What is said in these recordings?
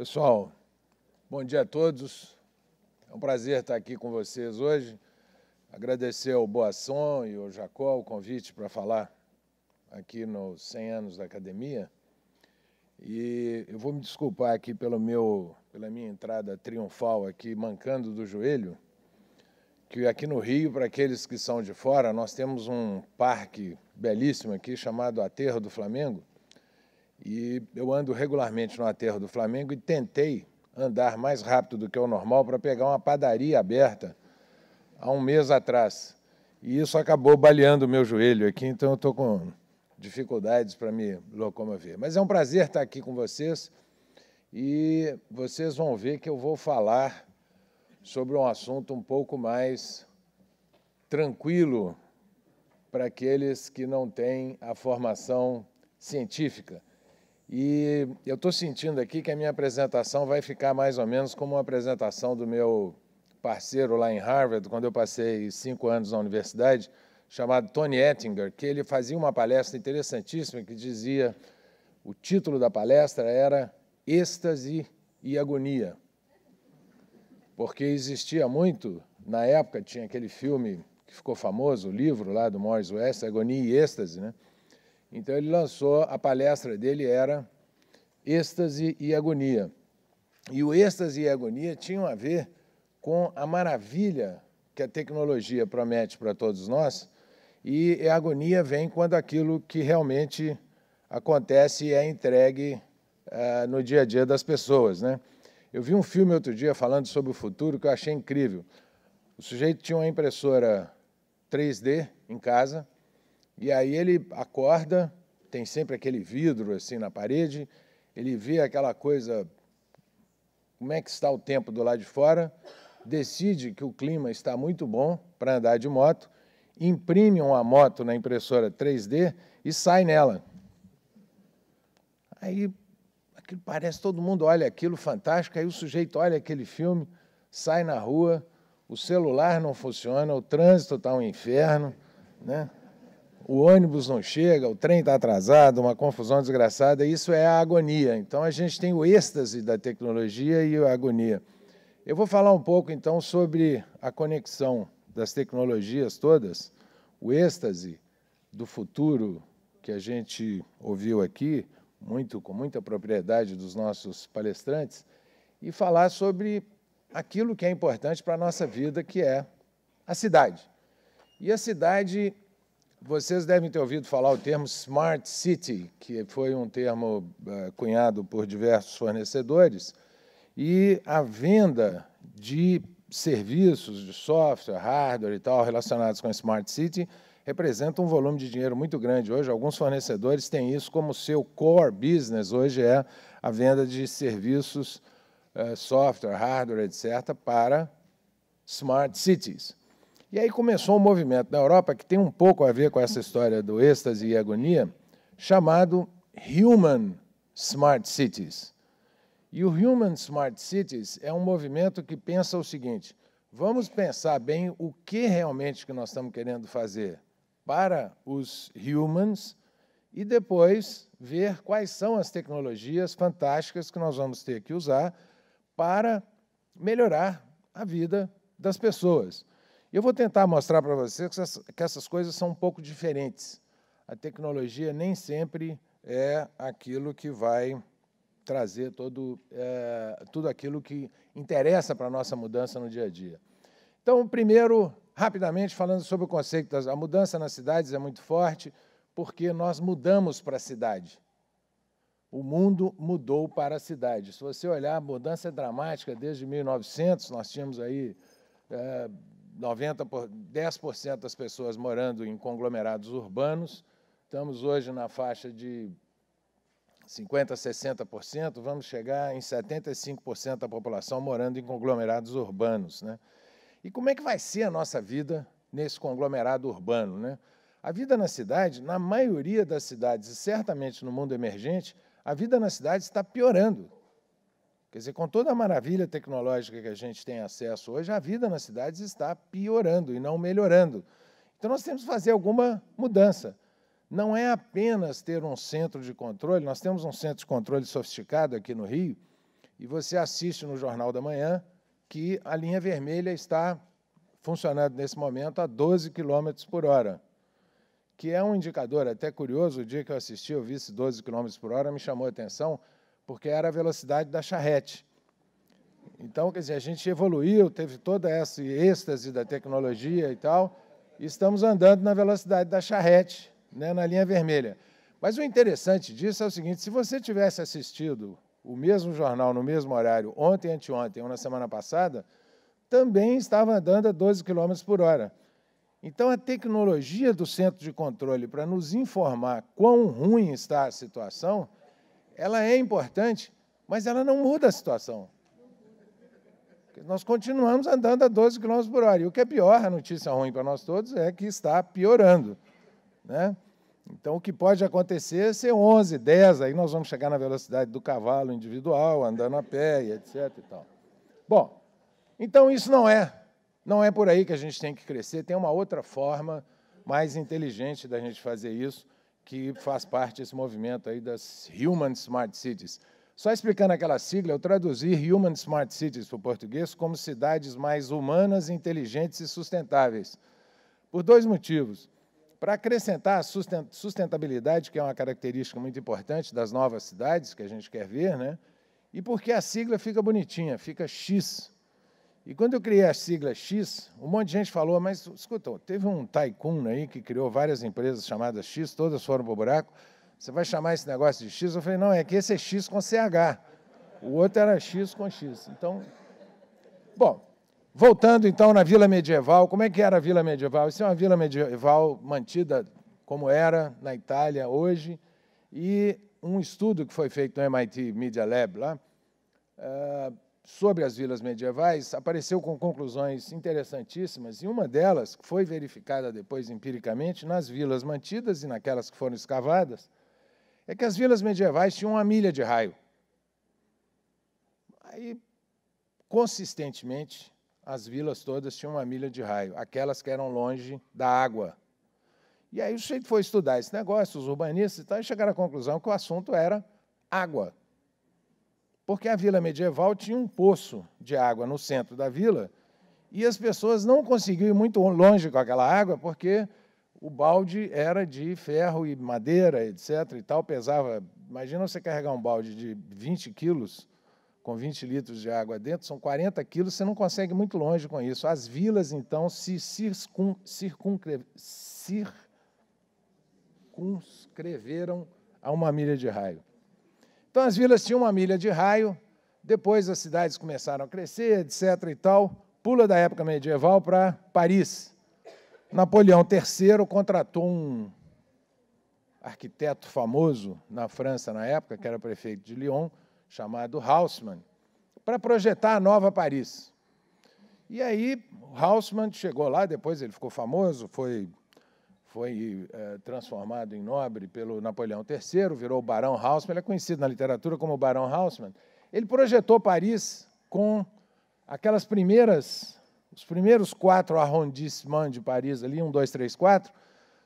Pessoal, bom dia a todos. É um prazer estar aqui com vocês hoje. Agradecer ao Boasson e ao Jacó o convite para falar aqui nos 100 anos da academia. E eu vou me desculpar aqui pelo meu, pela minha entrada triunfal aqui, mancando do joelho, que aqui no Rio, para aqueles que são de fora, nós temos um parque belíssimo aqui chamado Aterro do Flamengo, e eu ando regularmente no aterro do Flamengo e tentei andar mais rápido do que o normal para pegar uma padaria aberta há um mês atrás. E isso acabou baleando o meu joelho aqui, então eu estou com dificuldades para me locomover. Mas é um prazer estar aqui com vocês e vocês vão ver que eu vou falar sobre um assunto um pouco mais tranquilo para aqueles que não têm a formação científica. E eu estou sentindo aqui que a minha apresentação vai ficar mais ou menos como uma apresentação do meu parceiro lá em Harvard, quando eu passei cinco anos na universidade, chamado Tony Ettinger, que ele fazia uma palestra interessantíssima que dizia, o título da palestra era Êxtase e Agonia. Porque existia muito, na época tinha aquele filme que ficou famoso, o livro lá do Morris West, Agonia e Êxtase, né? Então ele lançou, a palestra dele era êxtase e agonia. E o êxtase e agonia tinham a ver com a maravilha que a tecnologia promete para todos nós, e a agonia vem quando aquilo que realmente acontece é entregue uh, no dia a dia das pessoas. Né? Eu vi um filme outro dia falando sobre o futuro que eu achei incrível. O sujeito tinha uma impressora 3D em casa, e aí ele acorda, tem sempre aquele vidro assim na parede, ele vê aquela coisa, como é que está o tempo do lado de fora, decide que o clima está muito bom para andar de moto, imprime uma moto na impressora 3D e sai nela. Aí aquilo parece, todo mundo olha aquilo fantástico, aí o sujeito olha aquele filme, sai na rua, o celular não funciona, o trânsito está um inferno, né? O ônibus não chega, o trem está atrasado, uma confusão desgraçada, isso é a agonia. Então a gente tem o êxtase da tecnologia e a agonia. Eu vou falar um pouco então sobre a conexão das tecnologias todas, o êxtase do futuro que a gente ouviu aqui, muito com muita propriedade dos nossos palestrantes, e falar sobre aquilo que é importante para a nossa vida, que é a cidade. E a cidade vocês devem ter ouvido falar o termo Smart City, que foi um termo uh, cunhado por diversos fornecedores, e a venda de serviços de software, hardware e tal relacionados com a Smart City representa um volume de dinheiro muito grande hoje. Alguns fornecedores têm isso como seu core business hoje é a venda de serviços, uh, software, hardware, etc., para smart cities. E aí começou um movimento na Europa que tem um pouco a ver com essa história do êxtase e agonia, chamado Human Smart Cities. E o Human Smart Cities é um movimento que pensa o seguinte: vamos pensar bem o que realmente que nós estamos querendo fazer para os humans e depois ver quais são as tecnologias fantásticas que nós vamos ter que usar para melhorar a vida das pessoas. Eu vou tentar mostrar para vocês que essas, que essas coisas são um pouco diferentes. A tecnologia nem sempre é aquilo que vai trazer todo, é, tudo aquilo que interessa para a nossa mudança no dia a dia. Então, primeiro, rapidamente, falando sobre o conceito da mudança nas cidades é muito forte, porque nós mudamos para a cidade. O mundo mudou para a cidade. Se você olhar, a mudança é dramática desde 1900, nós tínhamos aí é, 90 por, 10% das pessoas morando em conglomerados urbanos. Estamos hoje na faixa de 50%, 60%, vamos chegar em 75% da população morando em conglomerados urbanos. Né? E como é que vai ser a nossa vida nesse conglomerado urbano? Né? A vida na cidade, na maioria das cidades, e certamente no mundo emergente, a vida na cidade está piorando. Quer dizer, com toda a maravilha tecnológica que a gente tem acesso hoje, a vida nas cidades está piorando e não melhorando. Então, nós temos que fazer alguma mudança. Não é apenas ter um centro de controle, nós temos um centro de controle sofisticado aqui no Rio, e você assiste no Jornal da Manhã que a linha vermelha está funcionando nesse momento a 12 km por hora, que é um indicador até curioso. O dia que eu assisti, eu vi esse 12 km por hora, me chamou a atenção, porque era a velocidade da charrete. Então, quer dizer, a gente evoluiu, teve toda essa êxtase da tecnologia e tal, e estamos andando na velocidade da charrete, né, na linha vermelha. Mas o interessante disso é o seguinte: se você tivesse assistido o mesmo jornal no mesmo horário ontem, anteontem ou na semana passada, também estava andando a 12 km por hora. Então, a tecnologia do centro de controle para nos informar quão ruim está a situação, ela é importante, mas ela não muda a situação. Nós continuamos andando a 12 km por hora. E o que é pior, a notícia ruim para nós todos, é que está piorando. Né? Então, o que pode acontecer é ser 11, 10, aí nós vamos chegar na velocidade do cavalo individual, andando a pé, e etc. E tal. Bom, então isso não é, não é por aí que a gente tem que crescer, tem uma outra forma mais inteligente da gente fazer isso, que faz parte desse movimento aí das Human Smart Cities. Só explicando aquela sigla, eu traduzi Human Smart Cities para o português como cidades mais humanas, inteligentes e sustentáveis. Por dois motivos. Para acrescentar a sustentabilidade, que é uma característica muito importante das novas cidades que a gente quer ver, né? e porque a sigla fica bonitinha, fica X. E quando eu criei a sigla X, um monte de gente falou, mas escuta, teve um tycoon aí que criou várias empresas chamadas X, todas foram para o buraco. Você vai chamar esse negócio de X? Eu falei, não, é que esse é X com CH. O outro era X com X. Então, bom, voltando então na Vila Medieval, como é que era a Vila Medieval? Isso é uma Vila Medieval mantida como era na Itália hoje, e um estudo que foi feito no MIT Media Lab lá, uh, sobre as vilas medievais, apareceu com conclusões interessantíssimas, e uma delas, que foi verificada depois empiricamente, nas vilas mantidas e naquelas que foram escavadas, é que as vilas medievais tinham uma milha de raio. Aí, consistentemente, as vilas todas tinham uma milha de raio, aquelas que eram longe da água. E aí o sujeito foi estudar esse negócio, os urbanistas e tal, e chegaram à conclusão que o assunto era água. Porque a vila medieval tinha um poço de água no centro da vila, e as pessoas não conseguiam ir muito longe com aquela água, porque o balde era de ferro e madeira, etc. e tal, pesava. Imagina você carregar um balde de 20 quilos, com 20 litros de água dentro, são 40 quilos, você não consegue ir muito longe com isso. As vilas, então, se circun, circuncre, circunscreveram a uma milha de raio. Então, as vilas tinham uma milha de raio, depois as cidades começaram a crescer, etc. e tal. Pula da época medieval para Paris. Napoleão III contratou um arquiteto famoso na França na época, que era prefeito de Lyon, chamado Haussmann, para projetar a nova Paris. E aí, Haussmann chegou lá, depois ele ficou famoso, foi, foi é, transformado em nobre pelo Napoleão III, virou o Barão Haussmann, ele é conhecido na literatura como Barão Haussmann. Ele projetou Paris com aquelas primeiras os primeiros quatro arrondissements de Paris, ali, um, dois, três, quatro,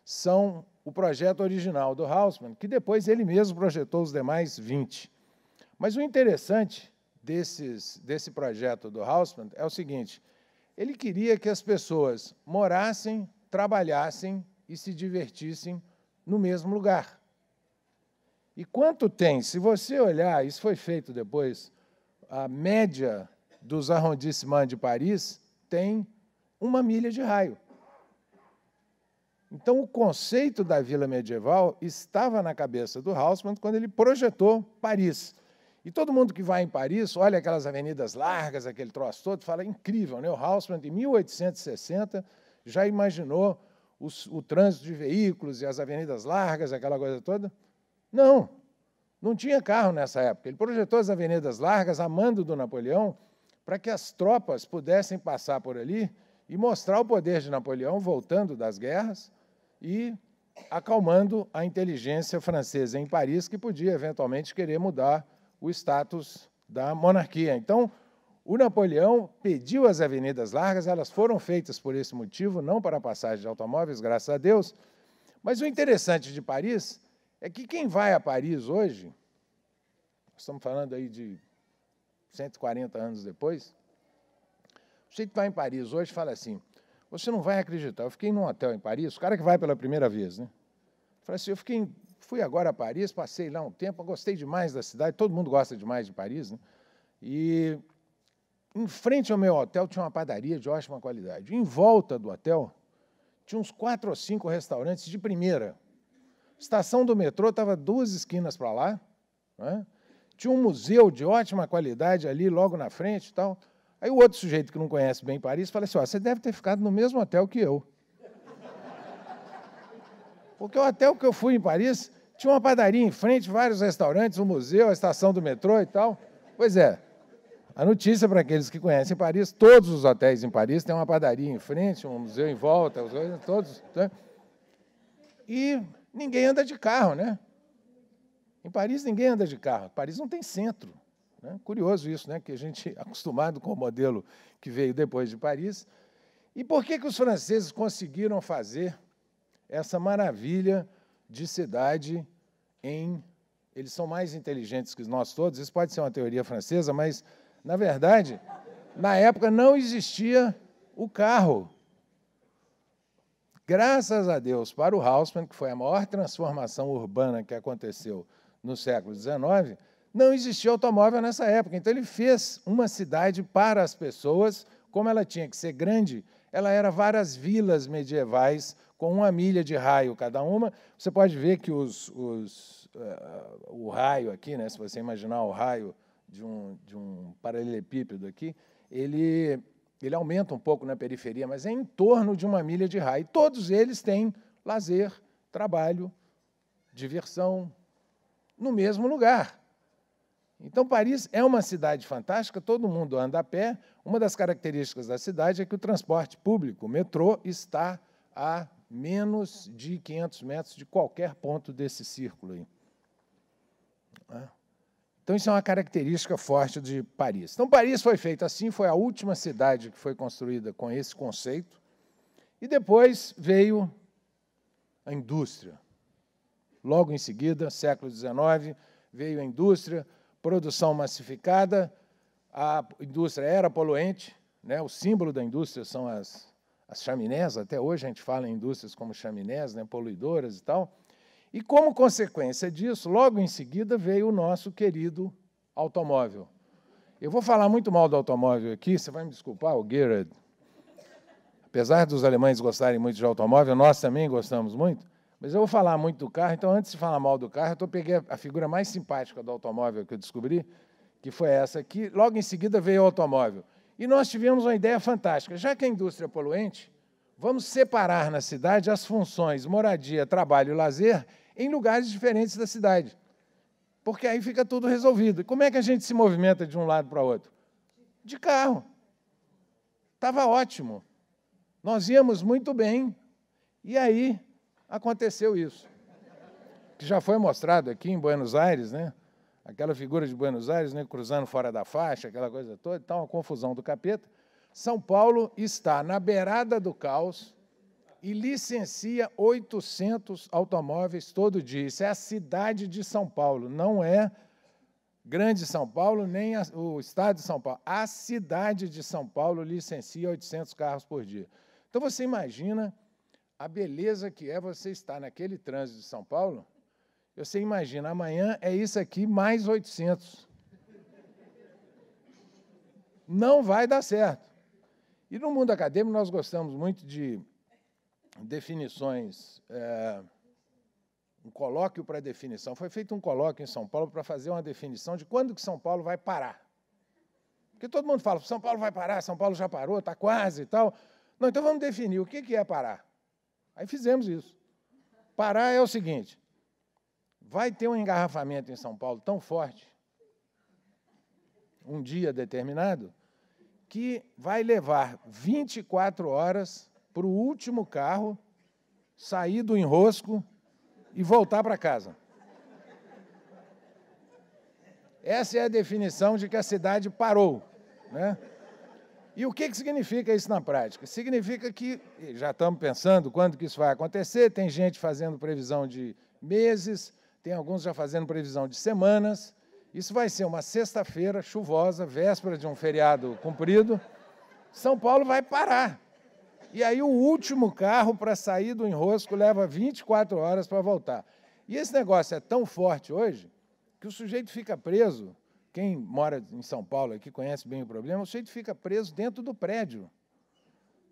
são o projeto original do Haussmann, que depois ele mesmo projetou os demais 20. Mas o interessante desses, desse projeto do Haussmann é o seguinte: ele queria que as pessoas morassem, trabalhassem e se divertissem no mesmo lugar. E quanto tem? Se você olhar, isso foi feito depois, a média dos arrondissements de Paris tem uma milha de raio. Então, o conceito da vila medieval estava na cabeça do Haussmann quando ele projetou Paris. E todo mundo que vai em Paris, olha aquelas avenidas largas, aquele troço todo, fala incrível, né? O Haussmann, em 1860, já imaginou o, o trânsito de veículos e as avenidas largas, aquela coisa toda? Não, não tinha carro nessa época. Ele projetou as avenidas largas, amando do Napoleão, para que as tropas pudessem passar por ali e mostrar o poder de Napoleão voltando das guerras e acalmando a inteligência francesa em Paris, que podia eventualmente querer mudar o status da monarquia. Então, o Napoleão pediu as avenidas largas, elas foram feitas por esse motivo, não para passagem de automóveis, graças a Deus. Mas o interessante de Paris é que quem vai a Paris hoje, estamos falando aí de 140 anos depois. O sujeito vai em Paris hoje fala assim: você não vai acreditar. Eu fiquei num hotel em Paris, o cara que vai pela primeira vez, né? Falei assim, eu fiquei, fui agora a Paris, passei lá um tempo, gostei demais da cidade, todo mundo gosta demais de Paris, né? E em frente ao meu hotel tinha uma padaria de ótima qualidade. Em volta do hotel tinha uns quatro ou cinco restaurantes de primeira. Estação do metrô estava duas esquinas para lá. Né? Tinha um museu de ótima qualidade ali logo na frente e tal. Aí o outro sujeito que não conhece bem Paris fala assim: você deve ter ficado no mesmo hotel que eu. Porque o hotel que eu fui em Paris tinha uma padaria em frente, vários restaurantes, um museu, a estação do metrô e tal. Pois é, a notícia para aqueles que conhecem Paris, todos os hotéis em Paris têm uma padaria em frente, um museu em volta, todos. Né? E ninguém anda de carro, né? Em Paris ninguém anda de carro. Paris não tem centro. Né? Curioso isso, né? Que a gente, acostumado com o modelo que veio depois de Paris. E por que, que os franceses conseguiram fazer essa maravilha de cidade em. Eles são mais inteligentes que nós todos, isso pode ser uma teoria francesa, mas na verdade, na época não existia o carro. Graças a Deus, para o Haussmann, que foi a maior transformação urbana que aconteceu no século XIX, não existia automóvel nessa época. Então, ele fez uma cidade para as pessoas, como ela tinha que ser grande, ela era várias vilas medievais, com uma milha de raio cada uma. Você pode ver que os, os, uh, o raio aqui, né, se você imaginar o raio de um, de um paralelepípedo aqui, ele, ele aumenta um pouco na periferia, mas é em torno de uma milha de raio. Todos eles têm lazer, trabalho, diversão, no mesmo lugar. Então, Paris é uma cidade fantástica, todo mundo anda a pé. Uma das características da cidade é que o transporte público, o metrô, está a menos de 500 metros de qualquer ponto desse círculo. Aí. Então, isso é uma característica forte de Paris. Então, Paris foi feita assim, foi a última cidade que foi construída com esse conceito. E depois veio a indústria. Logo em seguida, século XIX, veio a indústria, produção massificada. A indústria era poluente, né? o símbolo da indústria são as, as chaminés, até hoje a gente fala em indústrias como chaminés, né? poluidoras e tal. E como consequência disso, logo em seguida veio o nosso querido automóvel. Eu vou falar muito mal do automóvel aqui, você vai me desculpar, o Gerard. Apesar dos alemães gostarem muito de automóvel, nós também gostamos muito, mas eu vou falar muito do carro, então antes de falar mal do carro, eu peguei a figura mais simpática do automóvel que eu descobri, que foi essa aqui. Logo em seguida veio o automóvel. E nós tivemos uma ideia fantástica. Já que a indústria é poluente, vamos separar na cidade as funções moradia, trabalho e lazer em lugares diferentes da cidade. Porque aí fica tudo resolvido. Como é que a gente se movimenta de um lado para o outro? De carro. Estava ótimo. Nós íamos muito bem. E aí aconteceu isso. Que já foi mostrado aqui em Buenos Aires, né? Aquela figura de Buenos Aires, né, cruzando fora da faixa, aquela coisa toda, está uma confusão do capeta. São Paulo está na beirada do caos, e licencia 800 automóveis todo dia. Isso é a cidade de São Paulo, não é Grande São Paulo, nem a, o estado de São Paulo. A cidade de São Paulo licencia 800 carros por dia. Então você imagina a beleza que é você estar naquele trânsito de São Paulo. Você imagina, amanhã é isso aqui mais 800. Não vai dar certo. E no mundo acadêmico nós gostamos muito de definições, é, um colóquio para definição. Foi feito um colóquio em São Paulo para fazer uma definição de quando que São Paulo vai parar. Porque todo mundo fala, São Paulo vai parar, São Paulo já parou, está quase e tal. Não, então vamos definir o que é parar. Aí fizemos isso. Parar é o seguinte: vai ter um engarrafamento em São Paulo tão forte, um dia determinado, que vai levar 24 horas para o último carro, sair do enrosco e voltar para casa. Essa é a definição de que a cidade parou. Né? E o que, que significa isso na prática? Significa que, já estamos pensando quando que isso vai acontecer, tem gente fazendo previsão de meses, tem alguns já fazendo previsão de semanas, Isso vai ser uma sexta-feira chuvosa, véspera de um feriado cumprido. São Paulo vai parar. E aí o último carro para sair do enrosco leva 24 horas para voltar. E esse negócio é tão forte hoje que o sujeito fica preso. Quem mora em São Paulo aqui conhece bem o problema, o sujeito fica preso dentro do prédio.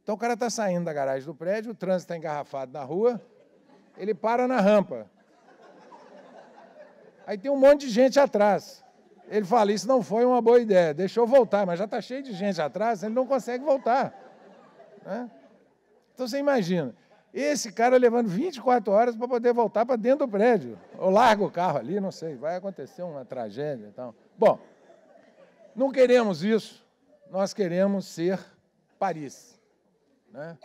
Então o cara está saindo da garagem do prédio, o trânsito está engarrafado na rua, ele para na rampa. Aí tem um monte de gente atrás. Ele fala, isso não foi uma boa ideia, deixou voltar, mas já está cheio de gente atrás, ele não consegue voltar. Né? Então você imagina, esse cara levando 24 horas para poder voltar para dentro do prédio. Ou larga o carro ali, não sei, vai acontecer uma tragédia e tal. Bom, não queremos isso, nós queremos ser Paris. Né?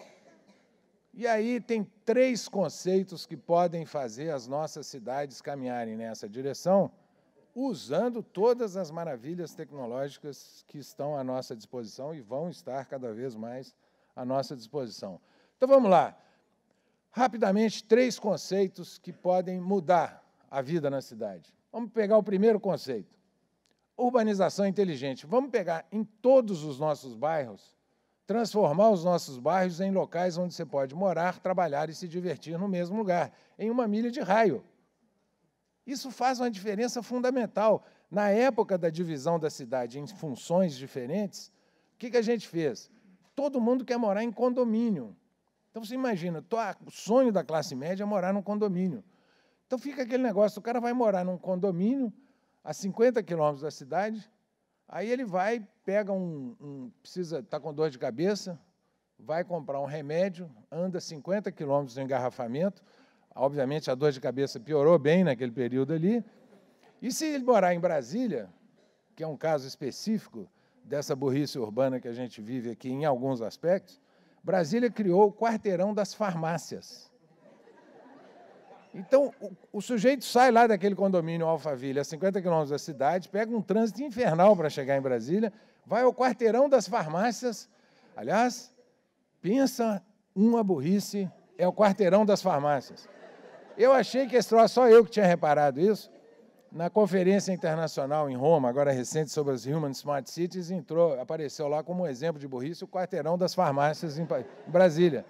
E aí tem três conceitos que podem fazer as nossas cidades caminharem nessa direção, usando todas as maravilhas tecnológicas que estão à nossa disposição e vão estar cada vez mais à nossa disposição. Então vamos lá. Rapidamente, três conceitos que podem mudar a vida na cidade. Vamos pegar o primeiro conceito: urbanização inteligente. Vamos pegar em todos os nossos bairros, transformar os nossos bairros em locais onde você pode morar, trabalhar e se divertir no mesmo lugar, em uma milha de raio. Isso faz uma diferença fundamental. Na época da divisão da cidade em funções diferentes, o que, que a gente fez? Todo mundo quer morar em condomínio. Então você imagina, o sonho da classe média é morar num condomínio. Então fica aquele negócio, o cara vai morar num condomínio a 50 quilômetros da cidade, aí ele vai, pega um, um precisa, está com dor de cabeça, vai comprar um remédio, anda 50 quilômetros no engarrafamento, obviamente a dor de cabeça piorou bem naquele período ali, e se ele morar em Brasília, que é um caso específico dessa burrice urbana que a gente vive aqui em alguns aspectos, Brasília criou o quarteirão das farmácias. Então, o, o, sujeito sai lá daquele condomínio Alphaville, a 50 quilômetros da cidade, pega um trânsito infernal para chegar em Brasília, vai ao quarteirão das farmácias. Aliás, pensa uma burrice, é o quarteirão das farmácias. Eu achei que esse troço, só eu que tinha reparado isso, na conferência internacional em Roma, agora recente, sobre as Human Smart Cities, entrou, apareceu lá como um exemplo de burrice o quarteirão das farmácias em Brasília.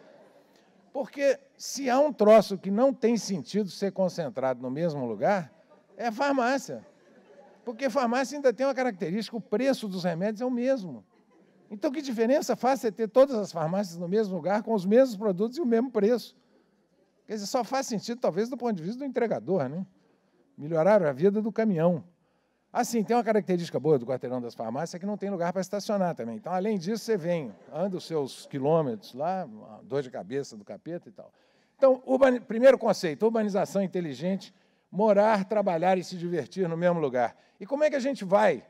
Porque se há um troço que não tem sentido ser concentrado no mesmo lugar, é farmácia. Porque farmácia ainda tem uma característica, o preço dos remédios é o mesmo. Então, que diferença faz você ter todas as farmácias no mesmo lugar, com os mesmos produtos e o mesmo preço? Quer dizer, só faz sentido, talvez, do ponto de vista do entregador, né? Melhoraram a vida do caminhão. Assim, tem uma característica boa do quarteirão das farmácias que não tem lugar para estacionar também. Então, além disso, você vem, anda os seus quilômetros lá, dor de cabeça do capeta e tal. Então, urban... primeiro conceito, urbanização inteligente, morar, trabalhar e se divertir no mesmo lugar. E como é que a gente vai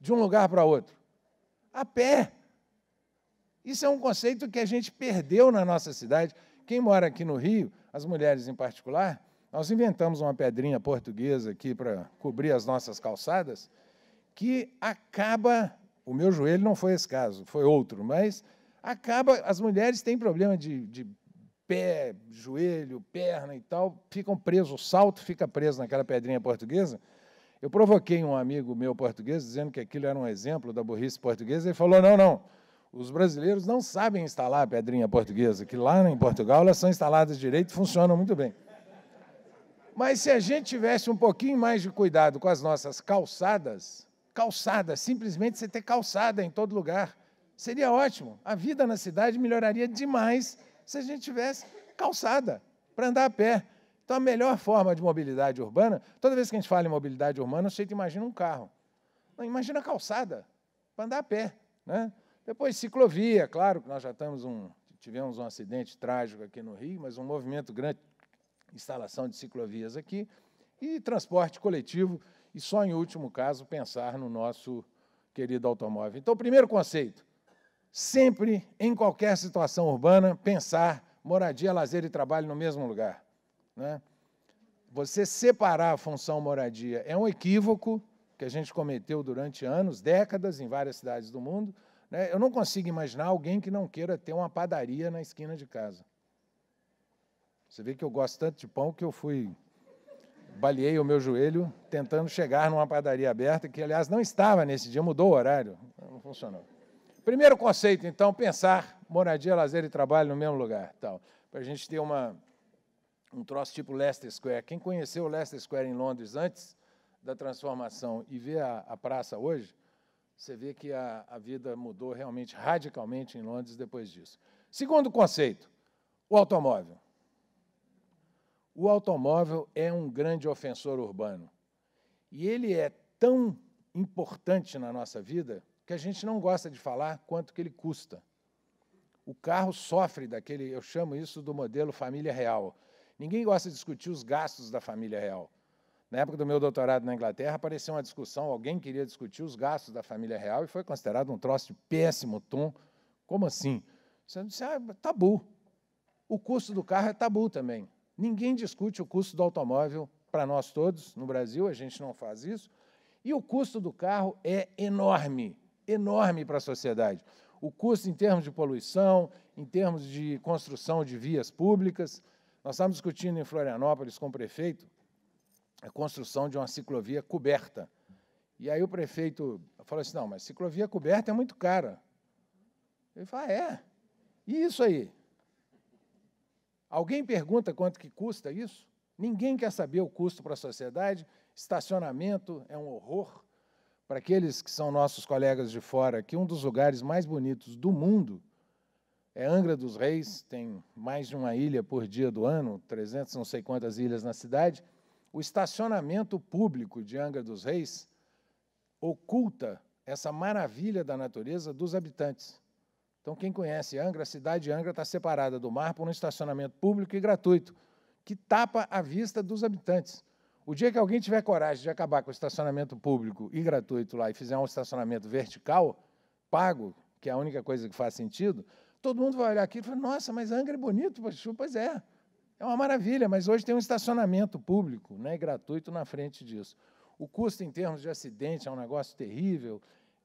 de um lugar para outro? A pé. Isso é um conceito que a gente perdeu na nossa cidade. Quem mora aqui no Rio, as mulheres em particular, nós inventamos uma pedrinha portuguesa aqui para cobrir as nossas calçadas, que acaba. O meu joelho não foi esse caso, foi outro, mas acaba. As mulheres têm problema de, de pé, joelho, perna e tal, ficam presos, o salto fica preso naquela pedrinha portuguesa. Eu provoquei um amigo meu português dizendo que aquilo era um exemplo da burrice portuguesa. Ele falou: não, não, os brasileiros não sabem instalar a pedrinha portuguesa, que lá em Portugal elas são instaladas direito e funcionam muito bem. Mas se a gente tivesse um pouquinho mais de cuidado com as nossas calçadas, calçada, simplesmente você ter calçada em todo lugar, seria ótimo. A vida na cidade melhoraria demais se a gente tivesse calçada para andar a pé. Então, a melhor forma de mobilidade urbana, toda vez que a gente fala em mobilidade urbana, você imagina um carro. Não, imagina a calçada, para andar a pé. Né? Depois, ciclovia, claro que nós já estamos um, tivemos um acidente trágico aqui no Rio, mas um movimento grande instalação de ciclovias aqui, e transporte coletivo, e só em último caso pensar no nosso querido automóvel. Então, primeiro conceito, sempre, em qualquer situação urbana, pensar moradia, lazer e trabalho no mesmo lugar. Né? Você separar a função moradia é um equívoco que a gente cometeu durante anos, décadas, em várias cidades do mundo. Né? Eu não consigo imaginar alguém que não queira ter uma padaria na esquina de casa. Você vê que eu gosto tanto de pão que eu fui baleei o meu joelho tentando chegar numa padaria aberta, que, aliás, não estava nesse dia, mudou o horário, não funcionou. Primeiro conceito, então, pensar moradia, lazer e trabalho no mesmo lugar, tal, para a gente ter uma, um troço tipo Leicester Square. Quem conheceu o Leicester Square em Londres antes da transformação e vê a, a praça hoje, você vê que a, a vida mudou realmente radicalmente em Londres depois disso. Segundo conceito, o automóvel. O automóvel é um grande ofensor urbano. E ele é tão importante na nossa vida que a gente não gosta de falar quanto que ele custa. O carro sofre daquele, eu chamo isso do modelo família real. Ninguém gosta de discutir os gastos da família real. Na época do meu doutorado na Inglaterra, apareceu uma discussão, alguém queria discutir os gastos da família real e foi considerado um troço de péssimo tom. Como assim? Você disse, ah, tabu. O custo do carro é tabu também. Ninguém discute o custo do automóvel para nós todos, no Brasil, a gente não faz isso. E o custo do carro é enorme, enorme para a sociedade. O custo em termos de poluição, em termos de construção de vias públicas. Nós estávamos discutindo em Florianópolis com o prefeito a construção de uma ciclovia coberta. E aí o prefeito falou assim: não, mas ciclovia coberta é muito cara. Ele falou: ah, é? E isso aí? Alguém pergunta quanto que custa isso? Ninguém quer saber o custo para a sociedade. Estacionamento é um horror. Para aqueles que são nossos colegas de fora, que um dos lugares mais bonitos do mundo é Angra dos Reis, tem mais de uma ilha por dia do ano, 300 não sei quantas ilhas na cidade. O estacionamento público de Angra dos Reis oculta essa maravilha da natureza dos habitantes. Então, quem conhece Angra, a cidade de Angra está separada do mar por um estacionamento público e gratuito, que tapa a vista dos habitantes. O dia que alguém tiver coragem de acabar com o estacionamento público e gratuito lá e fizer um estacionamento vertical, pago, que é a única coisa que faz sentido, todo mundo vai olhar aqui e falar, nossa, mas Angra é bonito, pois é, é uma maravilha, mas hoje tem um estacionamento público né, gratuito na frente disso. O custo em termos de acidente é um negócio terrível,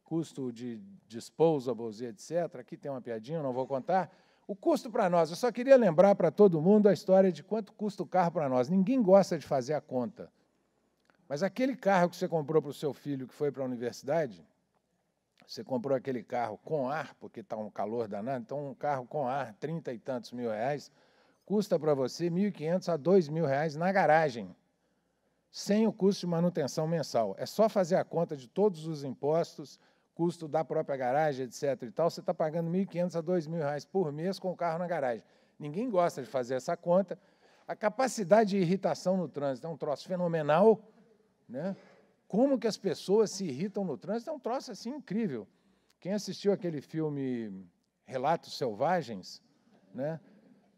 custo de disposables e etc. Aqui tem uma piadinha, não vou contar. O custo para nós, eu só queria lembrar para todo mundo a história de quanto custa o carro para nós. Ninguém gosta de fazer a conta. Mas aquele carro que você comprou para o seu filho que foi para a universidade, você comprou aquele carro com ar, porque está um calor danado, então um carro com ar, trinta e tantos mil reais, custa para você 1.500 a 2.000 mil reais na garagem, sem o custo de manutenção mensal. É só fazer a conta de todos os impostos, custo da própria garagem, etc. e tal, você está pagando 1.500 a 2.000 reais por mês com o carro na garagem. Ninguém gosta de fazer essa conta. A capacidade de irritação no trânsito é um troço fenomenal. Né? Como que as pessoas se irritam no trânsito é um troço assim incrível. Quem assistiu aquele filme Relatos Selvagens, né,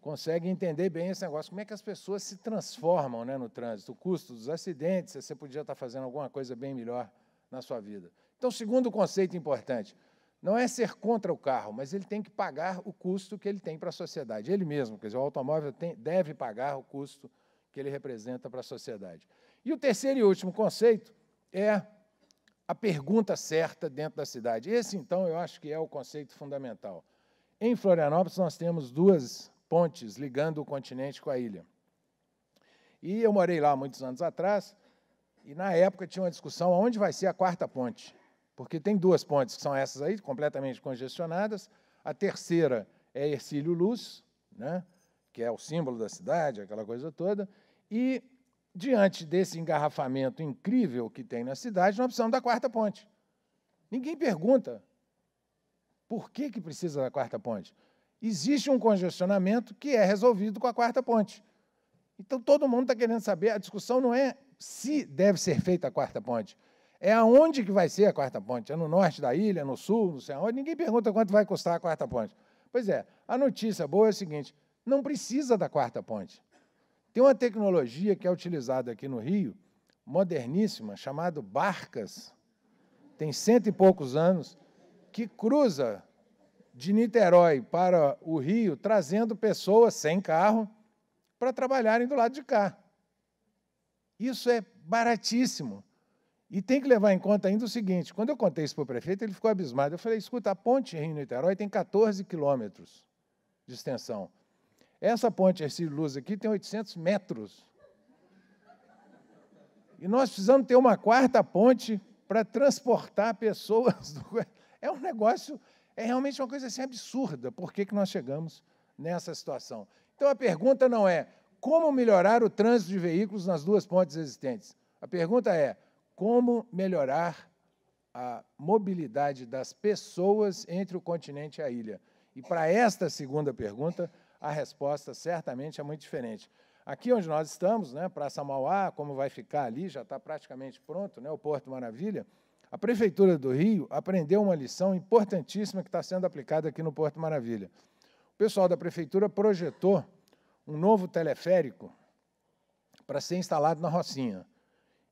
consegue entender bem esse negócio. Como é que as pessoas se transformam né, no trânsito? O custo dos acidentes, você podia estar fazendo alguma coisa bem melhor na sua vida. Então, segundo conceito importante, não é ser contra o carro, mas ele tem que pagar o custo que ele tem para a sociedade. Ele mesmo, quer dizer, o automóvel tem, deve pagar o custo que ele representa para a sociedade. E o terceiro e último conceito é a pergunta certa dentro da cidade. Esse, então, eu acho que é o conceito fundamental. Em Florianópolis, nós temos duas pontes ligando o continente com a ilha. E eu morei lá muitos anos atrás, e na época tinha uma discussão onde vai ser a quarta ponte porque tem duas pontes que são essas aí, completamente congestionadas. A terceira é Ercílio Luz, né, que é o símbolo da cidade, aquela coisa toda. E, diante desse engarrafamento incrível que tem na cidade, nós precisamos da quarta ponte. Ninguém pergunta por que, que precisa da quarta ponte. Existe um congestionamento que é resolvido com a quarta ponte. Então, todo mundo está querendo saber, a discussão não é se deve ser feita a quarta ponte, é aonde que vai ser a quarta ponte? É no norte da ilha, no sul, não sei aonde? Ninguém pergunta quanto vai custar a quarta ponte. Pois é, a notícia boa é a seguinte: não precisa da quarta ponte. Tem uma tecnologia que é utilizada aqui no Rio, moderníssima, chamada barcas. Tem cento e poucos anos, que cruza de Niterói para o Rio, trazendo pessoas sem carro para trabalharem do lado de cá. Isso é baratíssimo. E tem que levar em conta ainda o seguinte: quando eu contei isso para o prefeito, ele ficou abismado. Eu falei: escuta, a ponte Rio-Niterói tem 14 quilômetros de extensão. Essa ponte Ercílio Luz aqui tem 800 metros. E nós precisamos ter uma quarta ponte para transportar pessoas. Do... É um negócio, é realmente uma coisa assim absurda. Por que, que nós chegamos nessa situação? Então a pergunta não é como melhorar o trânsito de veículos nas duas pontes existentes. A pergunta é como melhorar a mobilidade das pessoas entre o continente e a ilha. E para esta segunda pergunta, a resposta certamente é muito diferente. Aqui onde nós estamos, né, Praça Mauá, como vai ficar ali, já está praticamente pronto, né, o Porto Maravilha, a Prefeitura do Rio aprendeu uma lição importantíssima que está sendo aplicada aqui no Porto Maravilha. O pessoal da Prefeitura projetou um novo teleférico para ser instalado na Rocinha.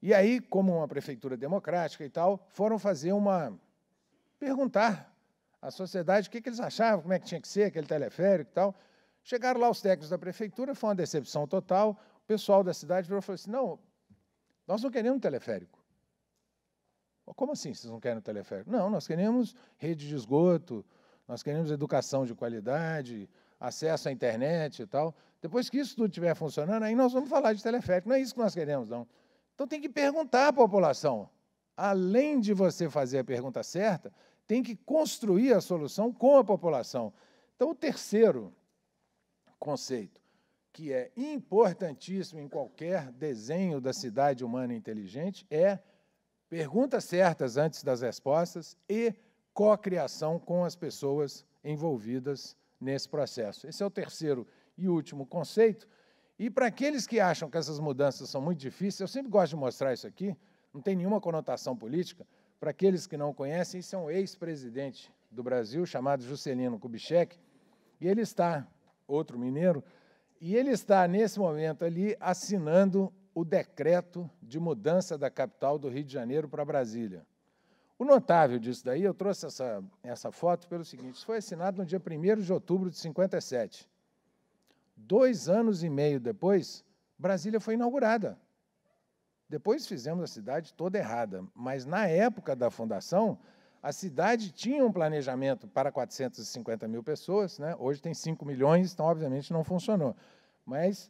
E aí, como uma prefeitura democrática e tal, foram fazer uma. perguntar à sociedade o que, que eles achavam, como é que tinha que ser aquele teleférico e tal. Chegaram lá os técnicos da prefeitura, foi uma decepção total. O pessoal da cidade virou e falou assim: não, nós não queremos um teleférico. Como assim vocês não querem um teleférico? Não, nós queremos rede de esgoto, nós queremos educação de qualidade, acesso à internet e tal. Depois que isso tudo estiver funcionando, aí nós vamos falar de teleférico. Não é isso que nós queremos, não. Então tem que perguntar à população. Além de você fazer a pergunta certa, tem que construir a solução com a população. Então, o terceiro conceito, que é importantíssimo em qualquer desenho da cidade humana inteligente, é perguntas certas antes das respostas e cocriação com as pessoas envolvidas nesse processo. Esse é o terceiro e último conceito. E para aqueles que acham que essas mudanças são muito difíceis, eu sempre gosto de mostrar isso aqui, não tem nenhuma conotação política. Para aqueles que não conhecem, isso é um ex-presidente do Brasil chamado Juscelino Kubitschek, e ele está outro mineiro, e ele está, nesse momento ali, assinando o decreto de mudança da capital do Rio de Janeiro para Brasília. O notável disso daí, eu trouxe essa, essa foto pelo seguinte: isso foi assinado no dia 1 de outubro de 57. Dois anos e meio depois, Brasília foi inaugurada. Depois fizemos a cidade toda errada, mas na época da fundação, a cidade tinha um planejamento para 450 mil pessoas, né? hoje tem 5 milhões, então, obviamente, não funcionou. Mas,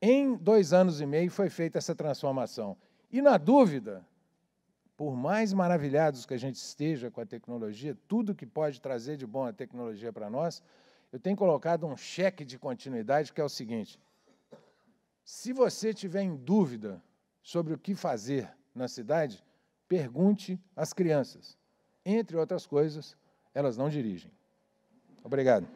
em dois anos e meio, foi feita essa transformação. E, na dúvida, por mais maravilhados que a gente esteja com a tecnologia, tudo que pode trazer de bom a tecnologia para nós, eu tenho colocado um cheque de continuidade que é o seguinte: se você tiver em dúvida sobre o que fazer na cidade, pergunte às crianças entre outras coisas, elas não dirigem. Obrigado.